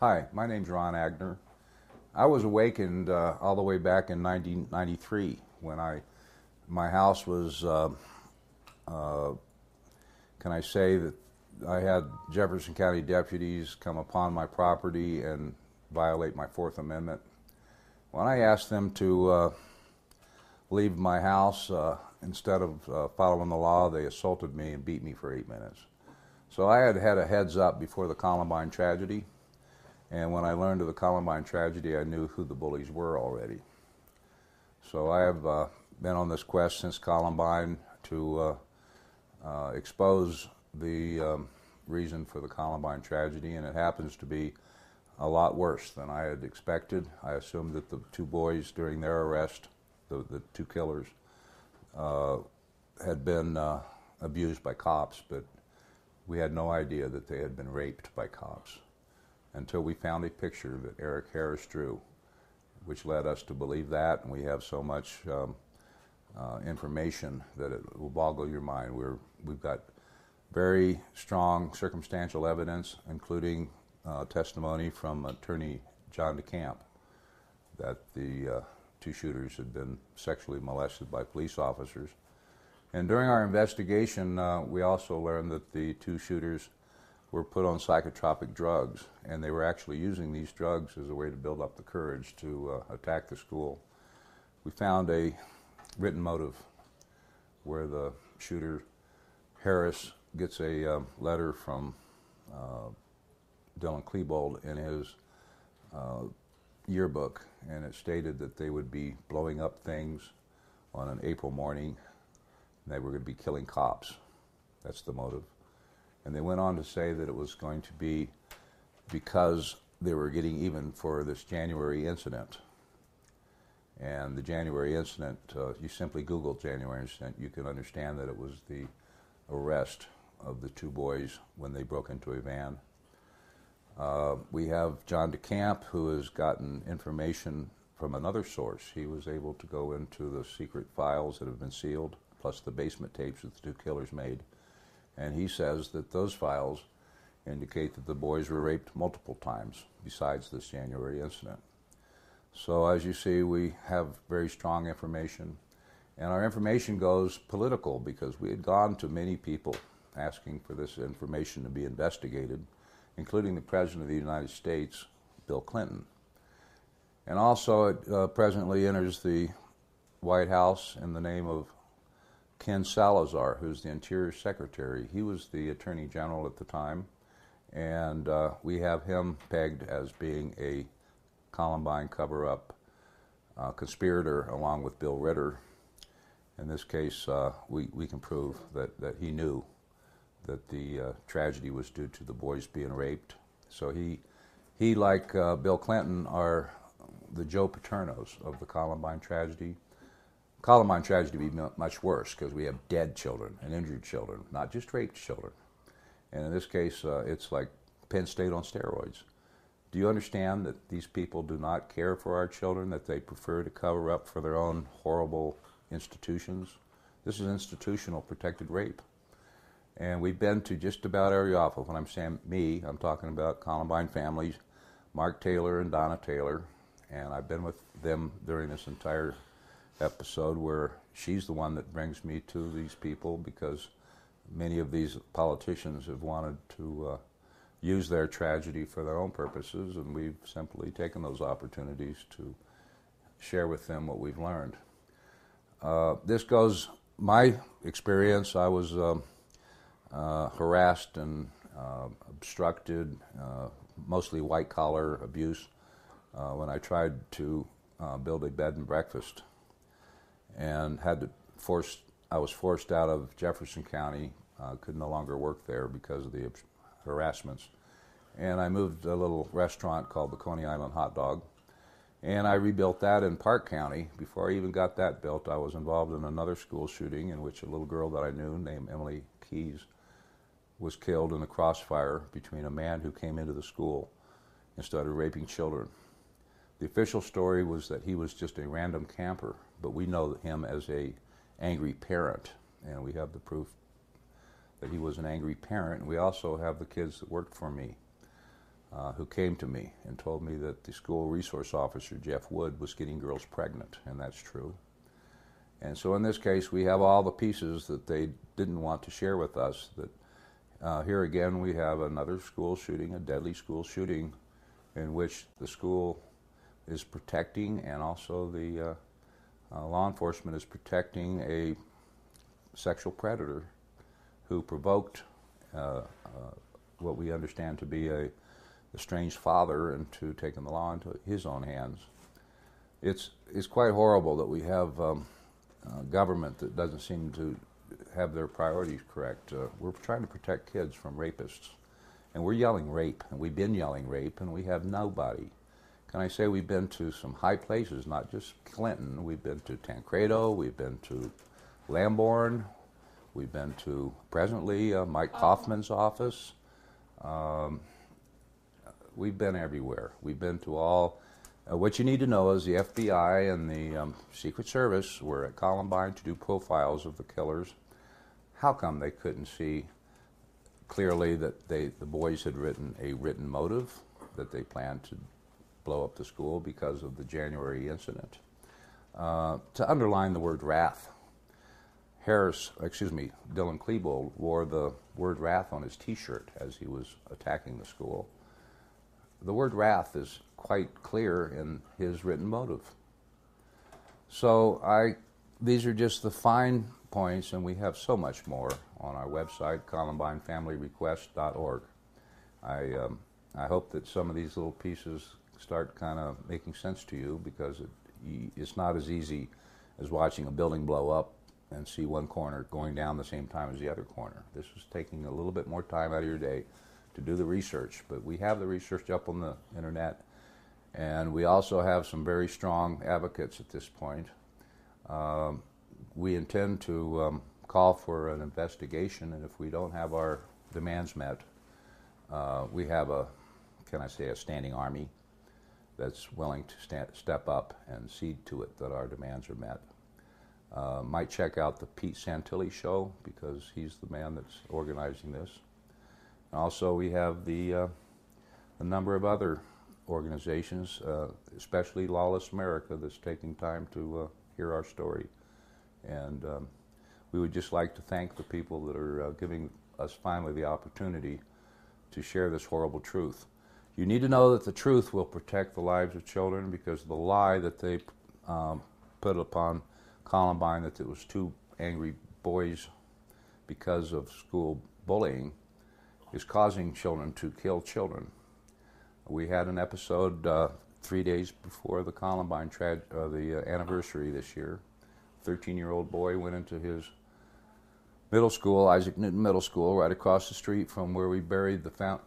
Hi, my name's Ron Aigner. I was awakened uh, all the way back in 1993 when I, my house was, uh, uh, can I say that I had Jefferson County deputies come upon my property and violate my Fourth Amendment. When I asked them to uh, leave my house, uh, instead of uh, following the law, they assaulted me and beat me for eight minutes. So I had had a heads up before the Columbine tragedy and when I learned of the Columbine tragedy, I knew who the bullies were already. So I have uh, been on this quest since Columbine to uh, uh, expose the um, reason for the Columbine tragedy, and it happens to be a lot worse than I had expected. I assumed that the two boys during their arrest, the, the two killers, uh, had been uh, abused by cops, but we had no idea that they had been raped by cops until we found a picture that Eric Harris drew, which led us to believe that. And we have so much um, uh, information that it will boggle your mind. We're, we've got very strong circumstantial evidence, including uh, testimony from attorney John DeCamp, that the uh, two shooters had been sexually molested by police officers. And during our investigation, uh, we also learned that the two shooters were put on psychotropic drugs, and they were actually using these drugs as a way to build up the courage to uh, attack the school. We found a written motive where the shooter, Harris, gets a uh, letter from uh, Dylan Klebold in his uh, yearbook, and it stated that they would be blowing up things on an April morning, and they were going to be killing cops. That's the motive. And they went on to say that it was going to be because they were getting even for this January incident. And the January incident, uh, you simply Google January incident, you can understand that it was the arrest of the two boys when they broke into a van. Uh, we have John DeCamp, who has gotten information from another source. He was able to go into the secret files that have been sealed, plus the basement tapes that the two killers made and he says that those files indicate that the boys were raped multiple times besides this January incident. So, as you see, we have very strong information. And our information goes political because we had gone to many people asking for this information to be investigated, including the President of the United States, Bill Clinton. And also, it uh, presently enters the White House in the name of Ken Salazar, who's the Interior Secretary. He was the Attorney General at the time, and uh, we have him pegged as being a Columbine cover up uh, conspirator along with Bill Ritter. In this case, uh, we, we can prove that, that he knew that the uh, tragedy was due to the boys being raped. So he, he like uh, Bill Clinton, are the Joe Paternos of the Columbine tragedy Columbine tragedy would be much worse because we have dead children and injured children, not just raped children. And in this case, uh, it's like Penn State on steroids. Do you understand that these people do not care for our children, that they prefer to cover up for their own horrible institutions? This is institutional protected rape. And we've been to just about every office. When I'm saying me, I'm talking about Columbine families, Mark Taylor and Donna Taylor. And I've been with them during this entire episode where she's the one that brings me to these people because many of these politicians have wanted to uh, use their tragedy for their own purposes, and we've simply taken those opportunities to share with them what we've learned. Uh, this goes my experience. I was um, uh, harassed and uh, obstructed, uh, mostly white collar abuse, uh, when I tried to build a bed and breakfast and had to force. I was forced out of Jefferson County. Uh, could no longer work there because of the harassments, and I moved to a little restaurant called the Coney Island Hot Dog, and I rebuilt that in Park County. Before I even got that built, I was involved in another school shooting in which a little girl that I knew named Emily Keyes was killed in a crossfire between a man who came into the school and started raping children. The official story was that he was just a random camper but we know him as a angry parent, and we have the proof that he was an angry parent. And we also have the kids that worked for me uh, who came to me and told me that the school resource officer, Jeff Wood, was getting girls pregnant, and that's true. And so in this case, we have all the pieces that they didn't want to share with us. That uh, here again, we have another school shooting, a deadly school shooting, in which the school is protecting and also the uh, uh, law enforcement is protecting a sexual predator who provoked uh, uh, what we understand to be a estranged father into taking the law into his own hands. It's, it's quite horrible that we have um, government that doesn't seem to have their priorities correct. Uh, we're trying to protect kids from rapists, and we're yelling rape, and we've been yelling rape, and we have nobody. Can I say we've been to some high places, not just Clinton. We've been to Tancredo, we've been to Lamborn, we've been to presently uh, Mike Coffman's office. Um, we've been everywhere. We've been to all. Uh, what you need to know is the FBI and the um, Secret Service were at Columbine to do profiles of the killers. How come they couldn't see clearly that they, the boys had written a written motive that they planned to blow up the school because of the January incident? Uh, to underline the word wrath, Harris, excuse me, Dylan Klebold wore the word wrath on his T-shirt as he was attacking the school. The word wrath is quite clear in his written motive. So I, these are just the fine points, and we have so much more on our website, ColumbineFamilyRequest.org. I, um, I hope that some of these little pieces start kind of making sense to you because it, it's not as easy as watching a building blow up and see one corner going down the same time as the other corner. This is taking a little bit more time out of your day to do the research, but we have the research up on the internet, and we also have some very strong advocates at this point. Um, we intend to um, call for an investigation, and if we don't have our demands met, uh, we have a, can I say, a standing army that's willing to stand, step up and see to it that our demands are met. Uh, might check out the Pete Santilli show because he's the man that's organizing this. Also, we have the uh, a number of other organizations, uh, especially Lawless America, that's taking time to uh, hear our story. And um, we would just like to thank the people that are uh, giving us finally the opportunity to share this horrible truth. You need to know that the truth will protect the lives of children because the lie that they um, put upon Columbine that it was two angry boys because of school bullying is causing children to kill children. We had an episode uh, three days before the Columbine tra- uh, the uh, anniversary this year. 13-year-old boy went into his middle school, Isaac Newton Middle School, right across the street from where we buried the, the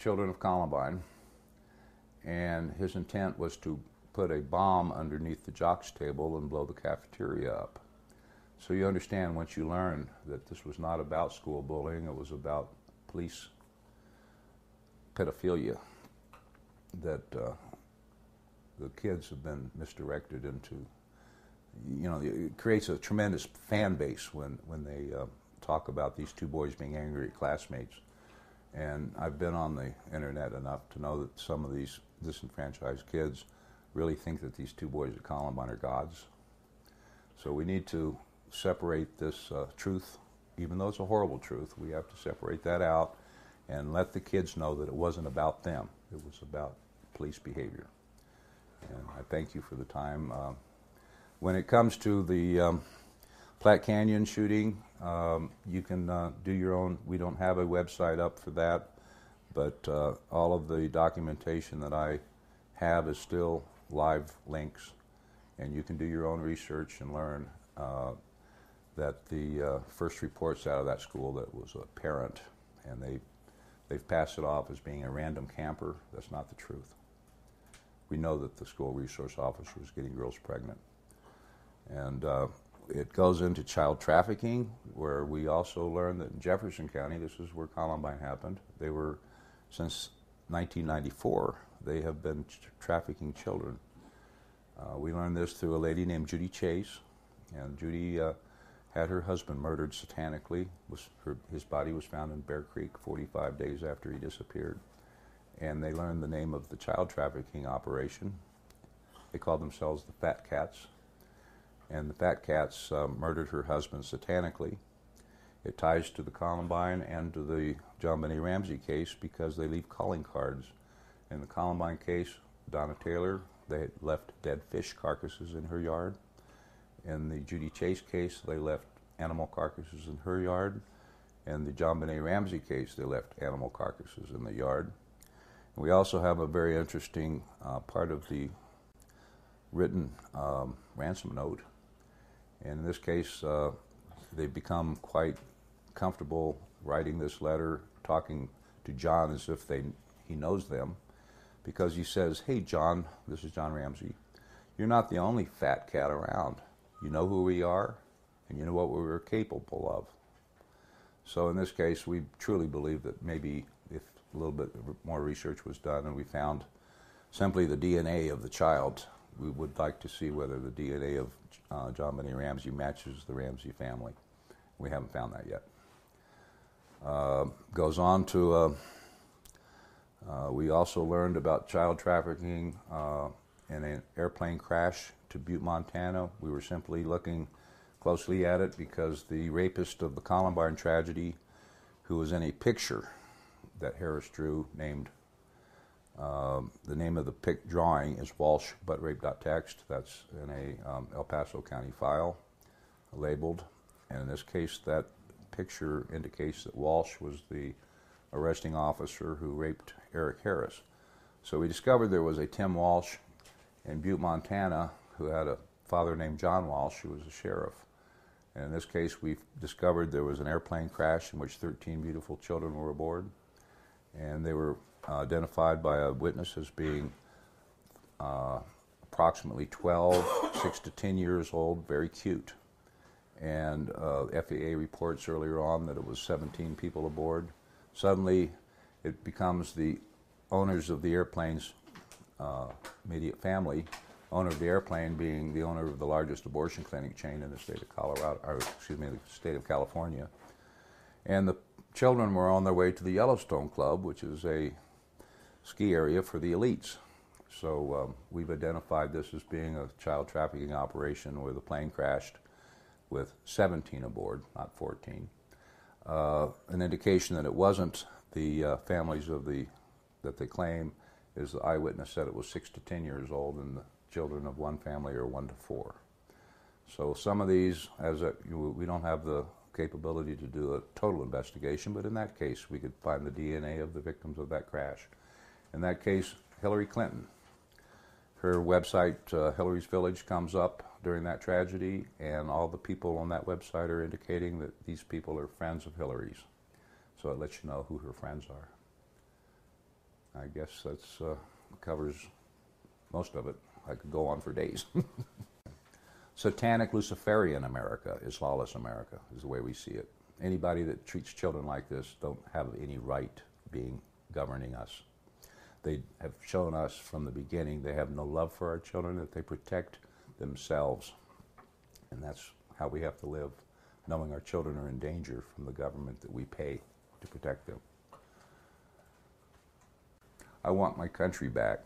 children of Columbine. And his intent was to put a bomb underneath the jocks table and blow the cafeteria up. So you understand once you learn that this was not about school bullying, it was about police pedophilia, that uh, the kids have been misdirected into, you know, it creates a tremendous fan base when, when they uh, talk about these two boys being angry at classmates. And I've been on the internet enough to know that some of these disenfranchised kids really think that these two boys at Columbine are gods. So we need to separate this uh, truth even though it's a horrible truth, we have to separate that out and let the kids know that it wasn't about them. It was about police behavior. And I thank you for the time. Uh, when it comes to the um, Platte Canyon shooting, um, you can uh, do your own. We don't have a website up for that, but uh, all of the documentation that I have is still live links, and you can do your own research and learn. Uh, that the uh, first reports out of that school that was a parent, and they they've passed it off as being a random camper. That's not the truth. We know that the school resource officer was getting girls pregnant, and uh, it goes into child trafficking, where we also learned that in Jefferson County, this is where Columbine happened. They were since 1994. They have been trafficking children. Uh, we learned this through a lady named Judy Chase, and Judy uh, had her husband murdered satanically. Was her, his body was found in Bear Creek 45 days after he disappeared, and they learned the name of the child trafficking operation. They called themselves the Fat Cats, and the Fat Cats uh, murdered her husband satanically. It ties to the Columbine and to the John JonBenét Ramsey case because they leave calling cards. In the Columbine case, Donna Taylor, they left dead fish carcasses in her yard. In the Judy Chase case, they left animal carcasses in her yard. In the JonBenét Ramsey case, they left animal carcasses in the yard. And we also have a very interesting uh, part of the written um, ransom note. And in this case, uh, they've become quite comfortable writing this letter, talking to John as if they, he knows them, because he says, Hey, John, this is John Ramsey, you're not the only fat cat around. You know who we are, and you know what we were capable of. So in this case, we truly believe that maybe if a little bit more research was done and we found simply the DNA of the child, we would like to see whether the DNA of uh, JonBenét Ramsey matches the Ramsey family. We haven't found that yet. Uh, goes on to, uh, uh, we also learned about child trafficking uh, in an airplane crash to Butte, Montana. We were simply looking closely at it because the rapist of the Columbine tragedy, who was in a picture that Harris drew named um, the name of the pic drawing is Walsh buttrape.txt. That's in a um, El Paso County file labeled. And in this case, that picture indicates that Walsh was the arresting officer who raped Eric Harris. So we discovered there was a Tim Walsh in Butte, Montana, who had a father named John Walsh, who was a sheriff. And in this case, we discovered there was an airplane crash in which 13 beautiful children were aboard. And they were identified by a witness as being uh, approximately 12, 6 to 10 years old, very cute. And uh, FAA reports earlier on that it was 17 people aboard. Suddenly, it becomes the owners of the airplane's uh, immediate family, owner of the airplane being the owner of the largest abortion clinic chain in the state of Colorado, or excuse me, the state of California. And the children were on their way to the Yellowstone Club, which is a ski area for the elites. So um, we've identified this as being a child trafficking operation where the plane crashed with 17 aboard, not 14. Uh, an indication that it wasn't the uh, families of the that they claim is the eyewitness said it was six to 10 years old, and the children of one family are one to four. So some of these, as a, we don't have the capability to do a total investigation, but in that case, we could find the DNA of the victims of that crash. In that case, Hillary Clinton. Her website, uh, Hillary's Village, comes up during that tragedy, and all the people on that website are indicating that these people are friends of Hillary's. So it lets you know who her friends are. I guess that uh, covers most of it. I could go on for days. Satanic Luciferian America is lawless America, is the way we see it. Anybody that treats children like this don't have any right being governing us. They have shown us from the beginning they have no love for our children, that they protect themselves. And that's how we have to live, knowing our children are in danger from the government that we pay to protect them. I want my country back.